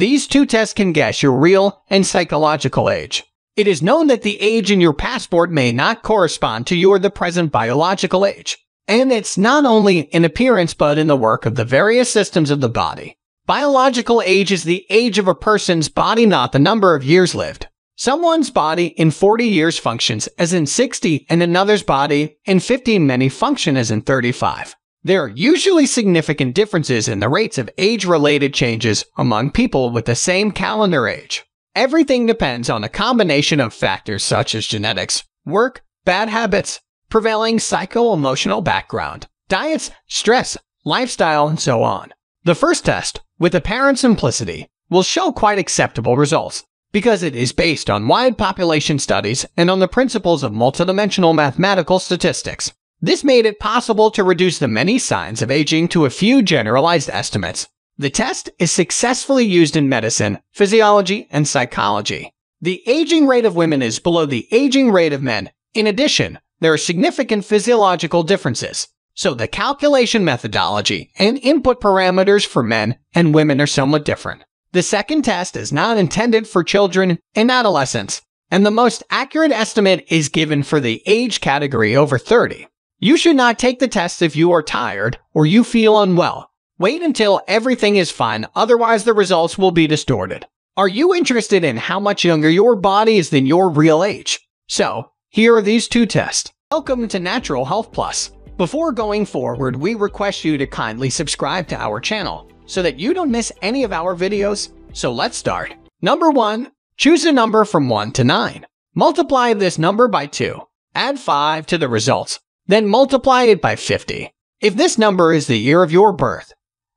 These two tests can guess your real and psychological age. It is known that the age in your passport may not correspond to your the present biological age. And it's not only in appearance but in the work of the various systems of the body. Biological age is the age of a person's body, not the number of years lived. Someone's body in 40 years functions as in 60 and another's body in 50 many function as in 35. There are usually significant differences in the rates of age-related changes among people with the same calendar age. Everything depends on a combination of factors such as genetics, work, bad habits, prevailing psycho-emotional background, diets, stress, lifestyle, and so on. The first test, with apparent simplicity, will show quite acceptable results because it is based on wide population studies and on the principles of multidimensional mathematical statistics. This made it possible to reduce the many signs of aging to a few generalized estimates. The test is successfully used in medicine, physiology, and psychology. The aging rate of women is below the aging rate of men. In addition, there are significant physiological differences, so the calculation methodology and input parameters for men and women are somewhat different. The second test is not intended for children and adolescents, and the most accurate estimate is given for the age category over 30. You should not take the test if you are tired or you feel unwell. Wait until everything is fine, otherwise the results will be distorted. Are you interested in how much younger your body is than your real age? So, here are these two tests. Welcome to Natural Health Plus. Before going forward, we request you to kindly subscribe to our channel so that you don't miss any of our videos. So let's start. Number 1. Choose a number from 1 to 9. Multiply this number by 2. Add 5 to the results. Then multiply it by 50. If this number is the year of your birth,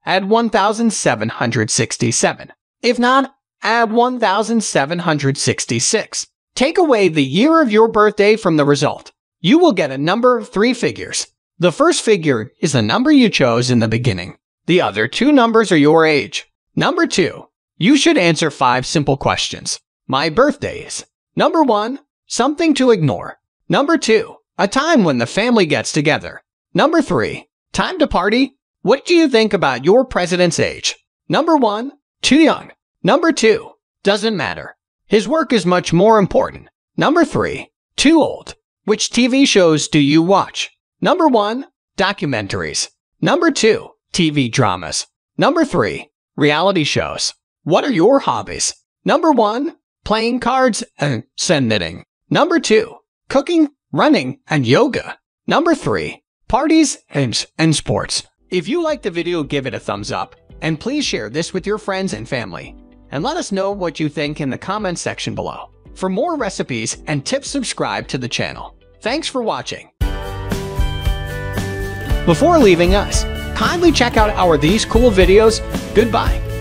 add 1,767. If not, add 1,766. Take away the year of your birthday from the result. You will get a number of three figures. The first figure is the number you chose in the beginning. The other two numbers are your age. Number two, you should answer five simple questions. My birthday is. Number one, something to ignore. Number two, a time when the family gets together. Number three, time to party. What do you think about your president's age? Number one, too young. Number two, doesn't matter. His work is much more important. Number three, too old. Which TV shows do you watch? Number one, documentaries. Number two, TV dramas. Number three, reality shows. What are your hobbies? Number one, playing cards and sand knitting. Number two, cooking, running, and yoga. Number three, parties and, and sports. If you liked the video, give it a thumbs up. And please share this with your friends and family. And let us know what you think in the comments section below. For more recipes and tips, subscribe to the channel. Thanks for watching. Before leaving us, kindly check out our These Cool videos. Goodbye.